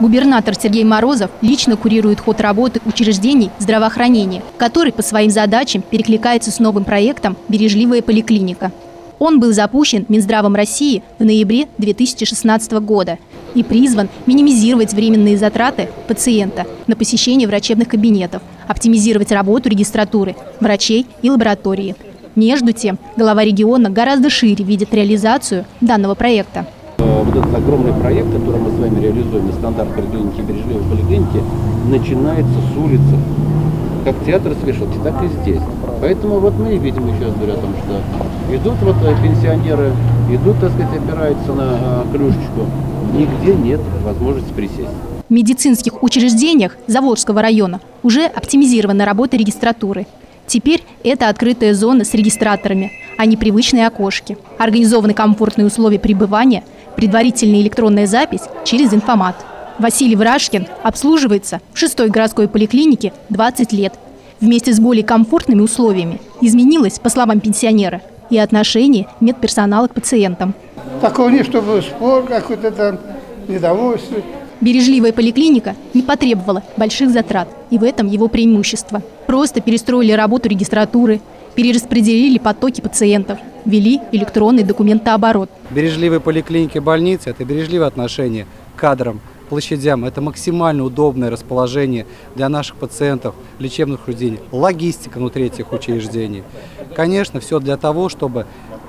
Губернатор Сергей Морозов лично курирует ход работы учреждений здравоохранения, который по своим задачам перекликается с новым проектом «Бережливая поликлиника». Он был запущен Минздравом России в ноябре 2016 года и призван минимизировать временные затраты пациента на посещение врачебных кабинетов, оптимизировать работу регистратуры, врачей и лаборатории. Между тем, глава региона гораздо шире видит реализацию данного проекта. Э, вот этот огромный проект, который мы с вами реализуем на стандарт поликлиники и бережливой поликлиники, начинается с улицы. Как театр совершился, так и здесь. Поэтому вот мы видим еще раз говорю о том, что идут вот э, пенсионеры, идут, так сказать, опираются на э, клюшечку. Нигде нет возможности присесть. В медицинских учреждениях Заволжского района уже оптимизирована работа регистратуры. Теперь это открытая зона с регистраторами, а не привычные окошки. Организованы комфортные условия пребывания, предварительная электронная запись через информат. Василий Врашкин обслуживается в шестой городской поликлинике 20 лет вместе с более комфортными условиями изменилось, по словам пенсионера, и отношение медперсонала к пациентам. Такого нет, чтобы спор какой-то там, недовольствие. Бережливая поликлиника не потребовала больших затрат, и в этом его преимущество. Просто перестроили работу регистратуры, перераспределили потоки пациентов, ввели электронный документооборот. Бережливые поликлиники больницы – это бережливое отношение к кадрам, площадям. Это максимально удобное расположение для наших пациентов, лечебных учреждений, логистика внутри этих учреждений. Конечно, все для того, чтобы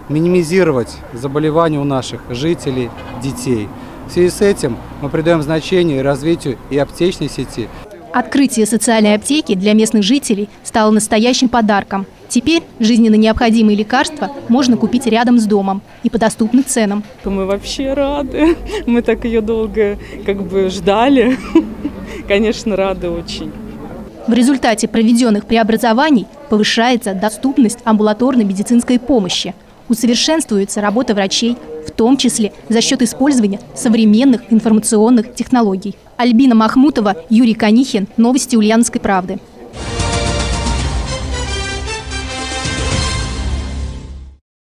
минимизировать заболевания у наших жителей, детей. В связи с этим мы придаем значение развитию и аптечной сети. Открытие социальной аптеки для местных жителей стало настоящим подарком – Теперь жизненно необходимые лекарства можно купить рядом с домом и по доступным ценам. Мы вообще рады. Мы так ее долго как бы ждали. Конечно, рады очень. В результате проведенных преобразований повышается доступность амбулаторной медицинской помощи, усовершенствуется работа врачей, в том числе за счет использования современных информационных технологий. Альбина Махмутова, Юрий Канихин. Новости Ульяновской правды.